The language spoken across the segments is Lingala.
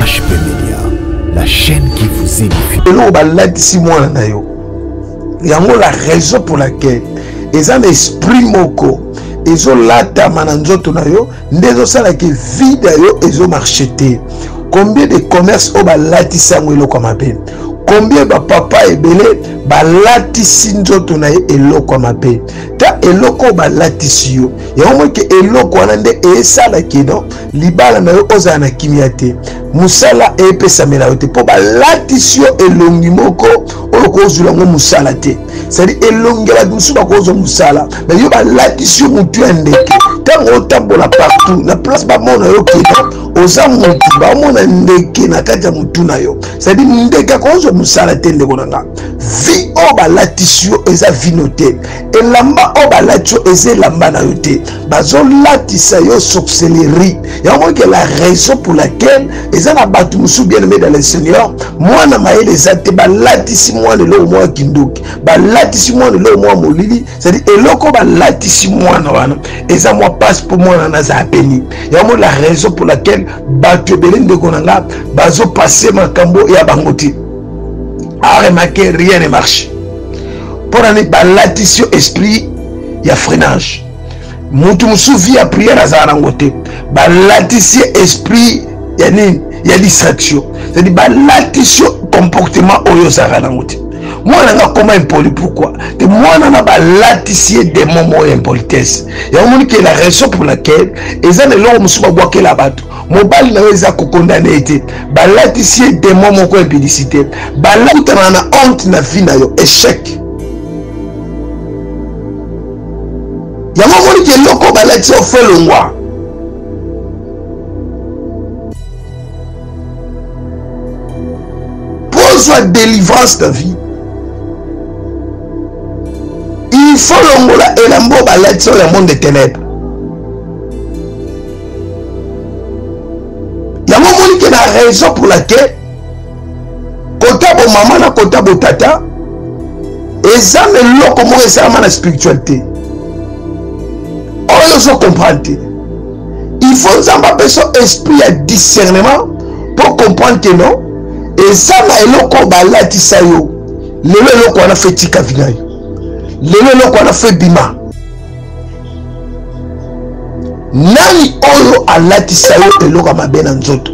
HP Media, la chaîne qui vous édifie. Eloko balatisi mwana na yo yango la raison pour laquelle eza na esprit moko ezolatama na nzoto na yo nde ezosala ke vide ya yo ezomarche te combien de commerce oyo balatisi yango eloko ya mabe combien bapapa ebele balatisi nzoto na ye eloko ya mabe ta eloko oyo balatisi yo yango moke eloko wana nde esala kino libala na yo ozala na kimia te mosala epesamela yo te mpo balatisi yo elongi moko oyo kozwila yango mosala te sadi elongi ya bato mosusu bakozwa mosala me yo balatisi yo motu ya ndeke ntango otambola partout na place bamona yo kena oza motu bamona ndeke na kati ya motu na yo sadi ndeke akozwa mosala te ndeko na nga vi oyo balatisi yo eza vino te elamba oyo balati yo eza elamba na yo te bazolatisa yo sorcellerie yango ke la raison pour laquelle eza na bato mosusu bien aimé dans le seigneur mwana mayele eza te balatisi mwana eloko mwa kindoki balatisi mwana eloko mwa molili cetadi eloko balatisi mwana wana eza mwa mpasi mpo mwana wana aza apeni yango la raison pour laquelle bato ebele ndeko na nga bazopase makambo ya bango te aremake rien ne marche mpo na nini balatisi yo esprit ya freinage mutu mosusu vie ya priere azala nango te balatisi ye esprit ya nini ya distraction cetadi balatisi yo comportement oyo ozalaka nango te mwana nga akoma impoli pourkui te mwana na balatisi ye demo moko ya impolitesse yango moni ke la raison pour laquelle eza na eloko mosusu babwakela bato mobali na yo eza kokondane ye te balatisi ye demo moko ya publicité balakutana na honte na vie na yo échec yango omoni ke eloko balatisi yo fe longwa mpo ozwa délivrance na vie il faut longola elambo balatisi yo ya monde de ténèbre yango omoni ke na raison pour laquelle kota bomama na kota botata eza meloko moko esalama na spiritualité oyo ozo comprendre te il faut nzambe apesa esprit ya discernement mpo comprendre ke non eza na eloko balatisa yo lelo eloko wana fe tika vina yo lelo eloko wana fe bima nani oyo alatisa yo eloko ya mabe na nzoto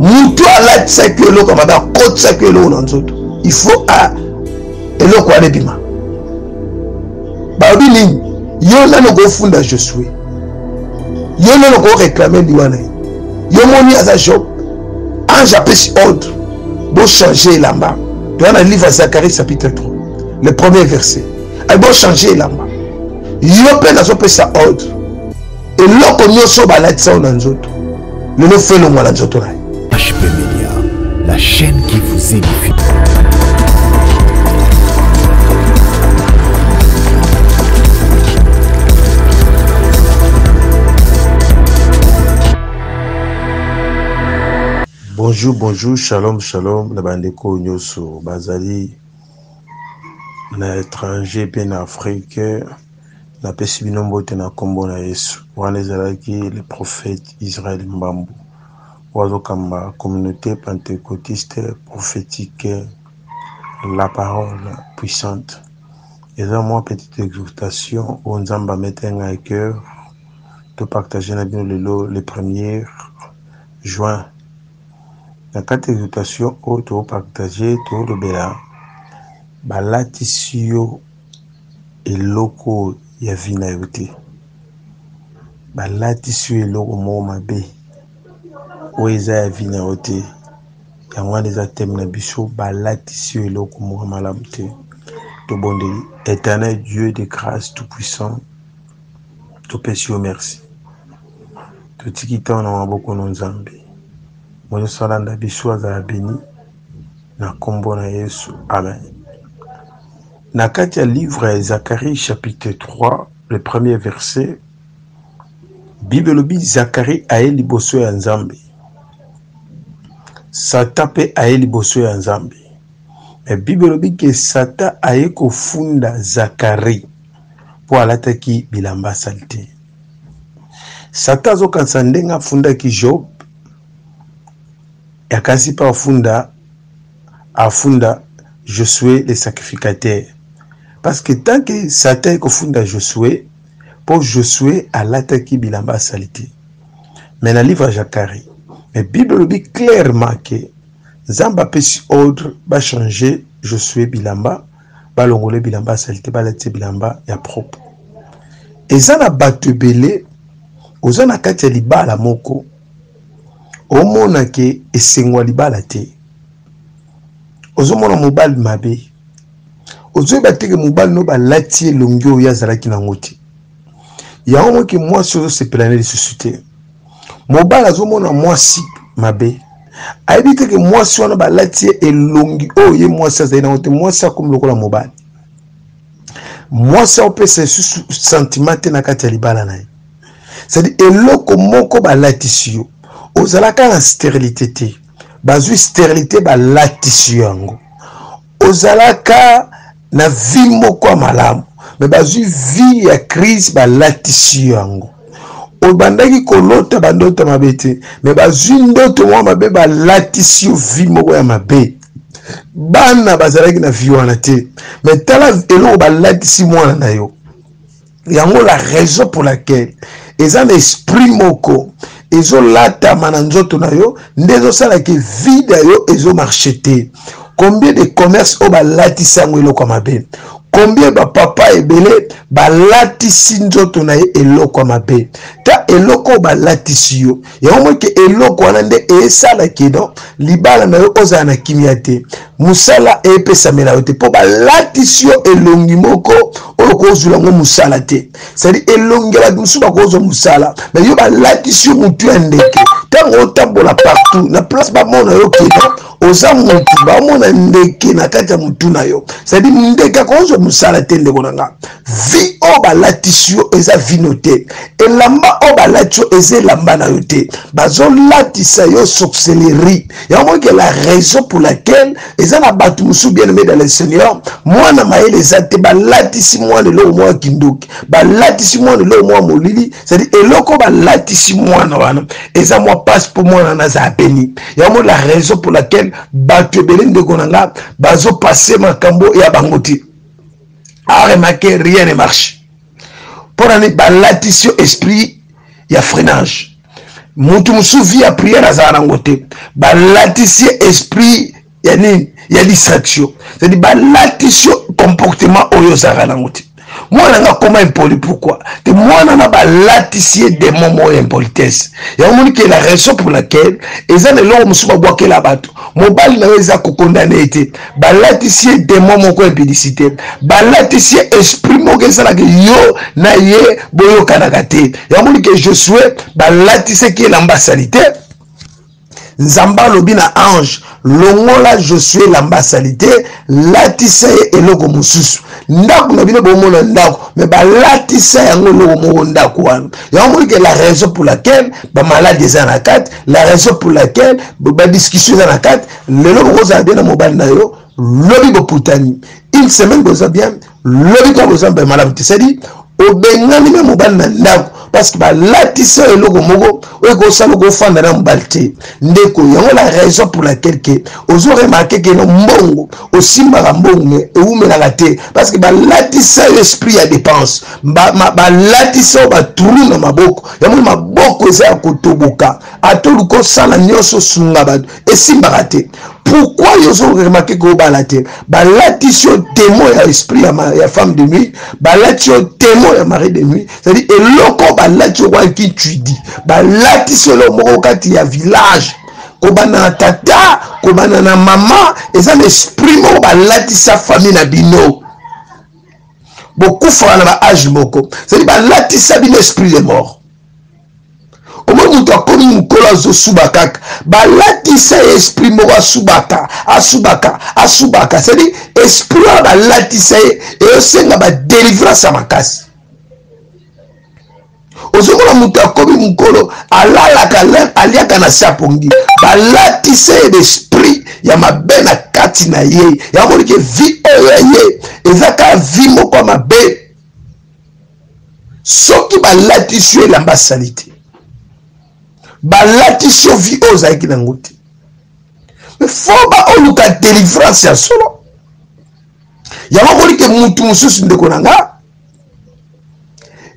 motu alatisaki yo eloko ya mabe akotisaki yo eloko na nzoto il faut a eloko wana ebima balobi nini yo nani okofunda josue yo nani okoreklame liwa na ye yo moni aza job ange apesi ordre bochange elamba toya na livre ya zacharie chapitre 3 le premier verset aibo changer elamba yo mpe nazopesa ordre eloko nyonso balatisa yo na nzoto lelo fe elongwa na nzoto na ye hp media la chaîne qui vous édifie bonjour bonjour shalom shalom na bandeko nyonso bazali na etranger mpe na Afrique. Napesi bino mbote na nkombo na Yesu. Wana ezalaki le prophète Israël Mbambu oyo azokamba communauté pentecotiste prophétique la parole puissante. Eza mwa petite exhortation oyo Nzambe amete ngai cœur to partager na bino lelo le premier juin Na kati ya exhortation oyo to partage to lobela ba latisi yo eloko ya vie na yo te. Ba latisi yo eloko moko mabe oyo eza ya vie na yo te. Yango wana eza thème na biso ba latisi yo eloko moko malamu te. To bondeli Eternel Dieu de grâce tout puissant Topesi yo merci. Totiki temps na maboko no Nzambe. Moyo salanda biso azala beni na nkombo na Yesu. Amen. Na kati ya livre ya Zacharie chapitre 3 le premier verset Bible elobi Zacharie aye liboso ya Nzambe. Satan mpe aye liboso ya Nzambe. Mais Bible elobi que Satan aye kofunda Zacharie. mpo alataki bilamba salite. Satan azokanisa ndenge afundaki Job ya kasi mpe afunda afunda Josue le sacrificateur parce que tant que Satan ekofunda Josue mpo Josue alataki bilamba salite mais na livre ya Zacharie mais Bible elobi clairement que Nzambe apesi ordre ba changer Josue bilamba balongole bilamba ya salite balatise bilamba ya propre eza na bato ebele oza na kati ya libala moko omona ke esengo ya libala te ozomona mobali mabe ozoyeba teke mobali no balati elongi oyo azalaki nango te yango moke mwasi ozosepela na lisusu te mobali azomona mwasi mabe ayebi te ke mwasi wana balati ye elongi oyo ye mwasi azali nango te mwasi akomi lokola mobali mwasi aopesa lisusu santima te na kati ya libala na ye cetadi eloko moko balatisi yo ozalaka na sterilité te bazwi sterilité balatisi yo yango ozalaka na vie moko ya malamu me bazwi vie ya crise balatisi yo yango obandaki kolota bandoto mabe te me bazwi ndoto moko mabe balatisi yo vie moko ya mabe bana bazalaki na vie wana te me tala eloko balatisi mwana na yo yango la raison pour laquelle eza na esprit moko ezolatama na nzoto na yo nde ezosala ke vide ya yo ezomarche te combien de commerce oyo balatisi yango eloko ya mabe combien bapapa ebele balatisi nzoto na ye eloko ya mabe ta eloko oyo balatisi yo yango moi ke eloko wana nde esala ke don libala na yo ozala na kimia te mosala epesamela yo te mpo balatisi yo elongi moko oyo kozwela yango mosala te sadi elongi ya bato mosusu bakozwa mosala me yo balatisi yo motu ya ndeke ntango otambola partout na place bamona yo kena oza motu bamona ndeke na kati ya motu na yo sadi ndeke akozwa mosala te ndeko na nga vie oyo balatisi yo eza vino te elamba oyo balati yo eza elamba na yo te bazolatisa yo sorcellerie yango eke la raison pour laquelle eza na bato mosusu bien aimé dans le seigneur mwana mayele eza te balatisi mwana eloko mwa kindoki balatisi mwana eloko mwa molili cetadi eloko balatisi mwana wana eza mwa mpasi mpo mwana wana aza apeni yango la raison pour laquelle bato ebele ndeko na nga bazopase makambo ya bango te a remarquer rien ne marche mpo na nini balatisi yo esprit ya freinage mutu mosusu vie ya priere azala nango te balatisi ye esprit ya nini ya distraction cetadi balatisi yo comportement oyo ozalaka nango te mwana nga akoma impoli pourkui te mwana na balatisi ye demo moko ya impolitesse yango moni ke la raison pour laquelle eza na eloko mosusu babwakela bato mobali na yo eza kokondane ye te balatisi ye demo moko ya publicité balatisi ye esprit moko esalaka yo na ye boyokanaka te yango like josue balatisaki elamba salite nzambe alobi na ange longola josue elamba salite latisa ye eloko mosusu ndako na bino bomona ndako me balatisa yango eloko moko ndako wana yango molike la raison pour laquelle bamaladi eza na kati la raison pour laquelle badiscussion eza na kati lelo bokozala bien na mobali na yo lobi boputani une semaine boza bien lobi kaka boza mpe malamu te sadi obengani me mobali na ndako parce que balatisa yo eloko moko oyo ekosala okofanda na mobali te ndeko yango la raison pour laquelle ke ozo remarke keno mbongo osimbaka mbongo me ewumelaka te parce que balatisa yo esprit ya dépense balatisa yo batrou na maboko yango maboko eza ya kotoboka ata oluki osala nyonso osunga bato esimbaka te pourquoi yo ozo remarke ke obala te balatisi yo demo ya esprit ya, ya femme de nuit balati yo demo ya mari de nuit cetadi eloko balati yo wana kintuidi balatisi yo eloko moko kati ya village kobanda na tata kobanda na mama eza na esprit moko balatisa famille na bino bokufaka na baage moko cetadi balatisa bino esprit de mort omoni moto akomi mokolo azosuba kaka balatisa ye esprit moko asubaka asubaka asubaka cedi esprit wana balatisa ye eyosenga badelivrance ya makasi ozomona moto akomi mokolo alalaka aliaka na se apongi balatisa ye baesprit ya mabe na kati na ye yango olike vi oyo ya ye eza kaka vi moko ya mabe soki balatisi yo elamba asali te balatisi yo vi oyo ozalaki na yango te fo baoluka delivrance ya solo yango kolike mutu mosusu ndeko na nga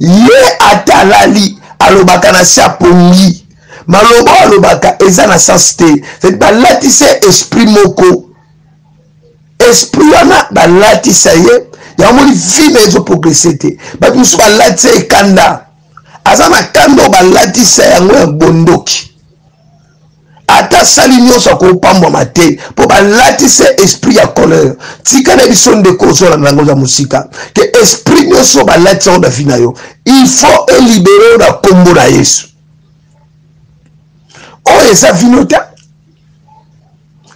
ye ata alali alobaka na se apongi maloba oyo alobaka eza na sens te balatisa esprit moko esprit wana balatisa ye yango moni vie na ezo progrese te bato mosusu balatisa ye kanda aza na kanda oyo balatisa yango ya bondoki ata asali nyonso akopambwama te mpo balatisa esprit ya colere tika na biso ndeko ozolanda yango za mosika ke esprit nyonso balatisa yango na vi na yo il faut elibere yo na nkombo na yesu oyo eza vino te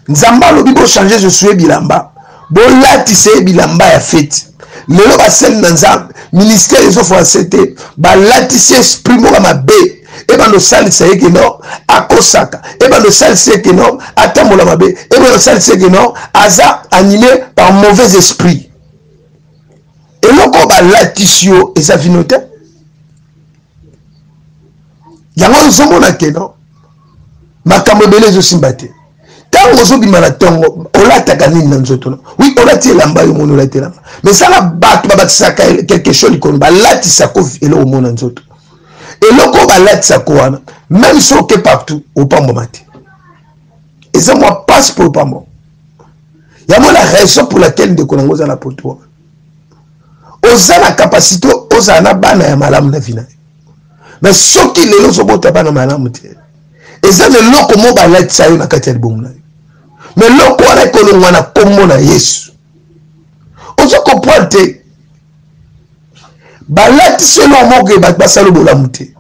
nzambe alobi bochange josue bilamba bolatisa ye bilamba ya feti lelo basali na nzambe ministère ezofoase te balatisi esprit moko mabe ebanda osalisa ye kino akosaka ebanda osalisa ye kino atambola mabe ebanda osalisa ye kino aza anime par mauvais esprit eloko balatisi yo eza vino te yango ozomona keno makambo ebele ezosimba te ntango ozobima na ntongo olataka nini na nzoto na wi olati elamba yo moni olati elamba mais sala bato babakisaka quelque chose likolo balatisa ko eloko mona nzoto eloko oyo balatisa ko wana meme so oke partout opambwama te eza mwa mpasi mpo opambwa yango la raison pour laquelle ndeko nango oza na poto wana oza na kapasité ozala na bana ya malamu na vi na yo me soki lelo ozobota bana malamu te eza na eloko mo balatisa yo na kati ya libumu na yo me eloko wana ekolongwa na nkombo na yesu ozo comprendre te balatisi eloko moko bato basala bolamu te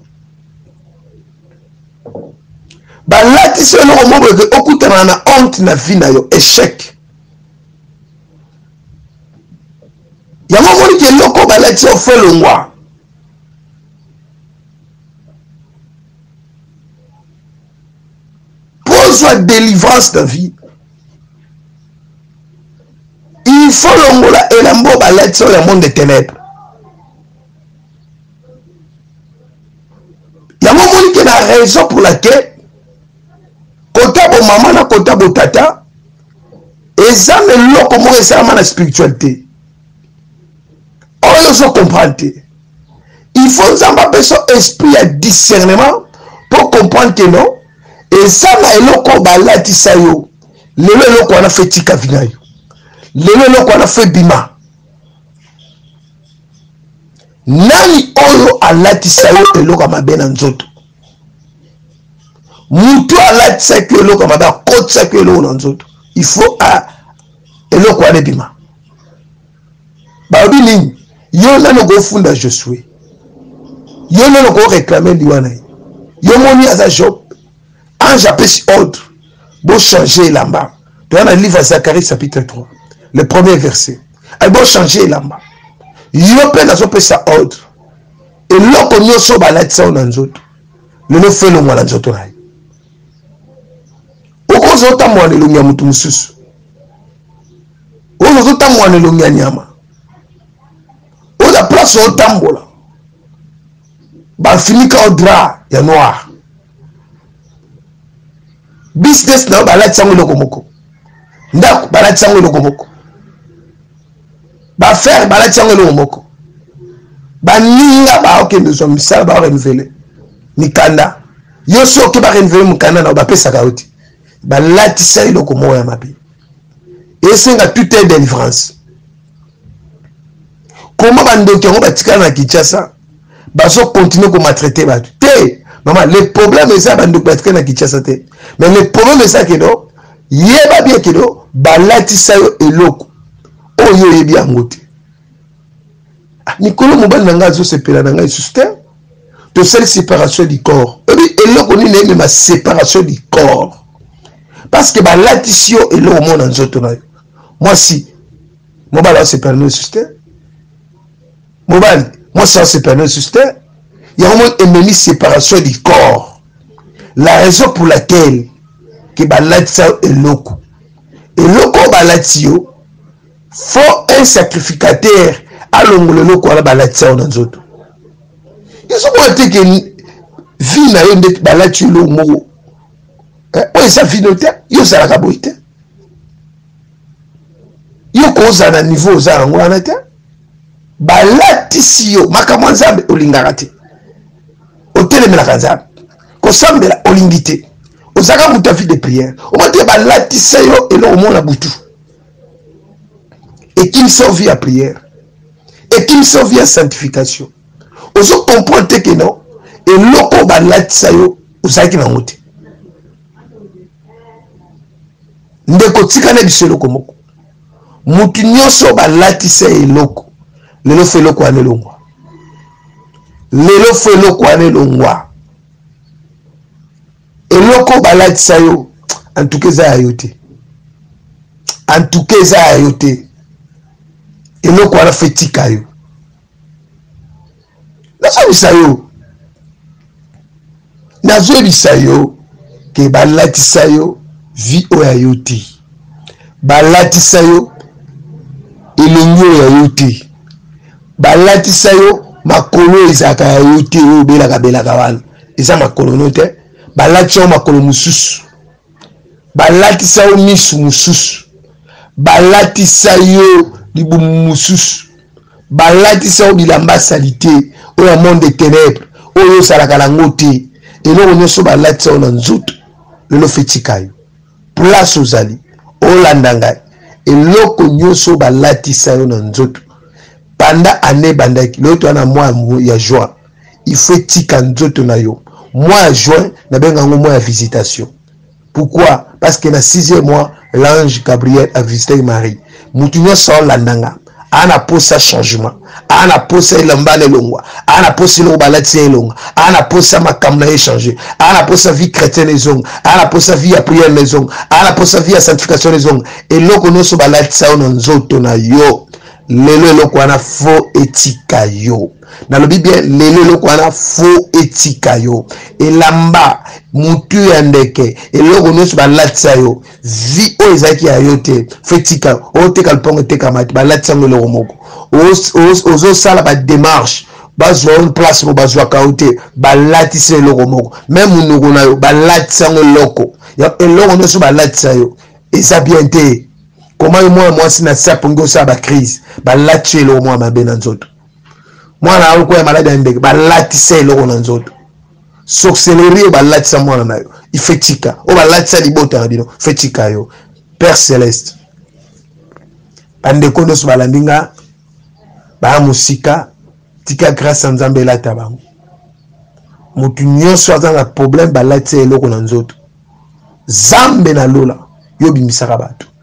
balatisi eloko moko eke okutana na honte na vie na yo echec yango omoni ke eloko balati yo fe longwa mpo ozwa délivrance na vie il faut longola elamba oyo balati oyo ya monde de ténèbre yango omoni ke na raison pour laquelle kota bomama na kota botata eza na eloko moko esalama na spiritualité oyo ozo comprendre te il faut nzambe apesa esprit ya discernement mpo comprendre ke non eza na eloko oyo balatisa yo lelo eloko wana fe tika vi na yo lelo eloko wana fe bima nani oyo alatisa yo eloko ya mabe na nzoto mutu alatisaki eloko ya mabe akotisaki eloko na nzoto il faut eloko wana ebima balobi nini yo nani okofunda josue yo nani okoreklame liwa na ye yo moni aza job ange apesi ordre bochange elamba toya na livre ya zacharie chapitre 3 le premier verset bochange elamba yo mpe nazopesa ordre eloko nyonso balatisa yo na nzoto lelo fe elongwa na nzoto na ye okoza otambola na elongi ya moto mosusu oyo ozotambola na elongi ya nyama oza place otambola bafinika o drap ya noir business na yo balatisa yango eloko moko ndako balatisa yango eloko moko bafere balati yango eloko moko baninga baokende zwa misala baorenvele mikanda yo soki barenvele mokanda na yo bapesaka yo te balatisa eloko moko ya mabe esenga toute e delivrance koma bandoki yango batikala na kinshasa bazo continuer ko maltraiter batu te mama le problème eza bandeko batika na kinshasa te mais le problème eza kedo yeba bien kedo balatisa yo eloko oyo oyebi yango te ah, mikolo mobali na ngai azosepela na ngai lisusu te tosali séparation du corps oyebi eloko nini emema séparation du corps parce que balatisi yo eloko moko na nzoto na yo mwasi mobali asepela na yo lisusu te mobali mwasi asepela lisusu te yango moi ememi séparation du corps la raison pour laquelle ke balatisa yo eloko eloko oyo balati yo fo un sacrificateur alongola eloko wana balatisa yo na nzoto ezomona te ke vie na yo nde balati yo eloko moko eh, oyo eza vino te yo ozalaka boye te yo kozala na niveau oza yango wana te balatisi yo makambo ya nzambe olingaka te otelemelaka nzambe kosambela olingi te ozalaka moto ya vie de prière omate balatisa yo eloko omona butu ekimisa ovi ya prière ekimisa ovi ya sanctification ozo comprendre te ke non eloko balatisa yo ozalaki nango te ndeko tika na biso eloko moko mutu nyonso balatisa eloko lelo fo eloko wana elongwa lelo fo eloko wana elongwa eloko balatisa yo antuka eza ya yo te antuka eza ya yo te eloko wana fo etika yo nazobisa yo nazoyebisa yo ke balatisa yo vi oyo ya yo te balatisa yo elongi oyo ya yo te balatisa yo makolo oyo ezalaka ya yo te oyo obelaka belaka wana eza makolo no te balatisa yo makolo mosusu balatisa yo misu mosusu balatisa yo libumu mosusu balatisa yo bilamba salite oyo ya monde de ténèbre oyo osalaka nango te eloko nyonso balatisa yo na nzoto lelo fetika yo place ozali olanda ngai eloko nyonso balatisa yo na nzoto panda ane ebandaki lelo toya na mwa ya juin il faut etika nzoto na yo mois ya juin nabenga yango mois ya visitation pourquoi parce que na sixième mois l'ange gabriel avisitaki marie motu nyonso aolanda nga aa na posa changement aa na posa elamba na elongwa aa na posa eloko balati ya elonga aa na posa makambo na ye echange aa na posa vie chrétienne ezonga aa na posa vie ya priere na ezonga aa na posa vie ya sanctification ezonga eloko nyonso balatisa yo na nzoto na yo lelo eloko wana fo etika yo nalobi bien lelo eloko wana fo etika yo elamba motu ya ndeke eloko nyonso balatisa yo vi oyo ezalaki ya yo te fo etika oteka lopango etekama te balatisa yango eloko moko ozosala bademarche bazwa yo place moko bazwaka yo te balatisa eloko moko me monoko na yo balatisa yango eloko eloko nyonso balatisa yo eza bien te koma yo mwana mwasi na sapo ngi osala bacrise balatisa eloko mwa mabe na nzoto mwana yango lokola maladi ya ndeke balatisa eloko na nzoto sorcellerie oyo balatisa mwana na yo ife tika oyo balatisa libota na bino fe tika yo père celeste bandeko nyonso balandi nga baya mosika tika grâce ya nzambe elata bango motu nyonso aza na problème balatisa eloko na nzoto zambe na lola yo obimisaka bato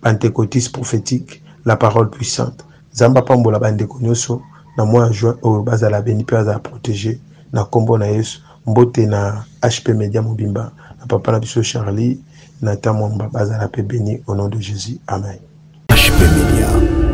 Pantecotisme prophetique, la parole puissante. Nzambe apambola bandeko nyoso na mois ya juin oyo bazala beni mpe bazala protege na kombo na Yesu. Mbote na HP Media mobimba na papa na biso Charlie na Tamwamba bazala mpe beni au nom de Jésus. Amen. HP Media.